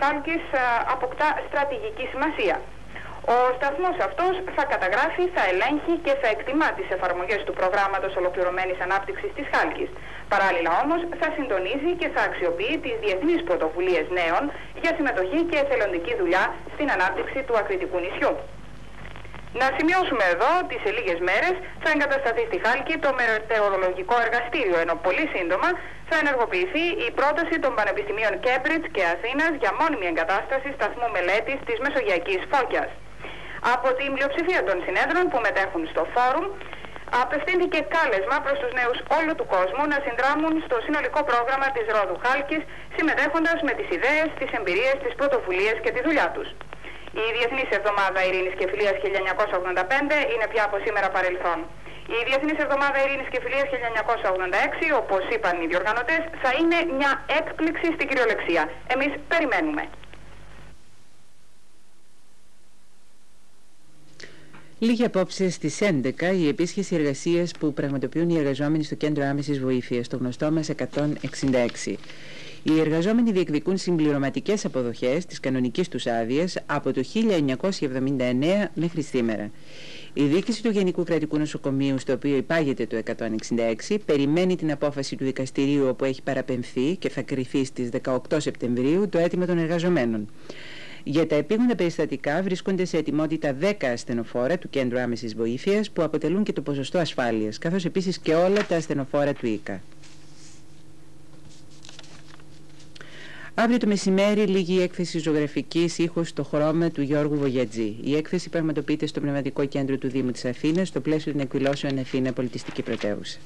Χάλκης αποκτά στρατηγική σημασία. Ο σταθμός αυτός θα καταγράφει, θα ελέγχει και θα εκτιμά τις εφαρμογές του προγράμματος ολοκληρωμένης ανάπτυξης της Χάλκης. Παράλληλα όμως θα συντονίζει και θα αξιοποιεί τις διεθνείς πρωτοβουλίες νέων για συμμετοχή και εθελοντική δουλειά στην ανάπτυξη του ακριτικού νησιού. Να σημειώσουμε εδώ ότι σε λίγες μέρες θα εγκατασταθεί στη Χάλκη το μετεωρολογικό εργαστήριο, ενώ πολύ σύντομα θα ενεργοποιηθεί η πρόταση των Πανεπιστημίων Κέμπριτς και Αθήνας για μόνιμη εγκατάσταση σταθμού μελέτης της Μεσογειακής Φώκιας. Από την πλειοψηφία των συνέδρων που μετέχουν στο φόρουμ, απευθύνθηκε κάλεσμα προς τους νέους όλου του κόσμου να συνδράμουν στο συνολικό πρόγραμμα της Ρόδου Χάλκης, συμμετέχοντας με τις ιδέες, τις εμπειρίες, τις πρωτοβουλίες και τη δουλειά τους. Η Διεθνής Εβδομάδα Ειρήνης και Φιλίας 1985 είναι πια από σήμερα παρελθόν. Η Διεθνής Εβδομάδα Ειρήνης και Φιλίας 1986, όπως είπαν οι διοργανωτές, θα είναι μια έκπληξη στην κυριολεξία. Εμείς περιμένουμε. Λίγη απόψε στις 11 η επίσκεψη εργασίας που πραγματοποιούν οι εργαζόμενοι στο κέντρο άμεσης βοήθειας, το γνωστό μας 166. Οι εργαζόμενοι διεκδικούν συμπληρωματικές αποδοχές της κανονικής τους άδειας από το 1979 μέχρι σήμερα. Η διοίκηση του Γενικού Κρατικού Νοσοκομείου, στο οποίο υπάγεται το 166, περιμένει την απόφαση του δικαστηρίου όπου έχει παραπεμφθεί και θα κρυθεί στις 18 Σεπτεμβρίου το αίτημα των εργαζομένων. Για τα επίγοντα περιστατικά βρίσκονται σε ετοιμότητα 10 ασθενοφόρα του Κέντρου Άμεσης Βοήθειας που αποτελούν και το ποσοστό ασφάλειας, καθώς επίσης και όλα τα ασθενοφόρα του ΙΚΑ. Αύριο το μεσημέρι λίγη η έκθεση ζωγραφικής ήχο στο χρώμα του Γιώργου Βογιατζή. Η έκθεση πραγματοποιείται στο Πνευματικό Κέντρο του Δήμου της Αθήνας, στο πλαίσιο των εκδηλώσεων Αθήνα Πολιτιστική Πρωτεύουσα.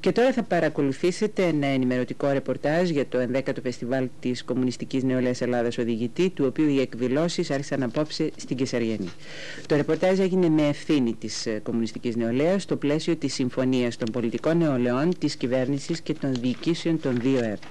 Και τώρα θα παρακολουθήσετε ένα ενημερωτικό ρεπορτάζ για το 11ο Φεστιβάλ της Κομμουνιστικής Νεολαίας Ελλάδας Οδηγητή, του οποίου οι εκδηλώσεις άρχισαν απόψε στην Κεσαριανή. Το ρεπορτάζ έγινε με ευθύνη της ε, Κομμουνιστικής Νεολαίας στο πλαίσιο της Συμφωνίας των Πολιτικών Νεολαίων, της Κυβέρνησης και των Διοικήσεων των δύο ΕΡΤ.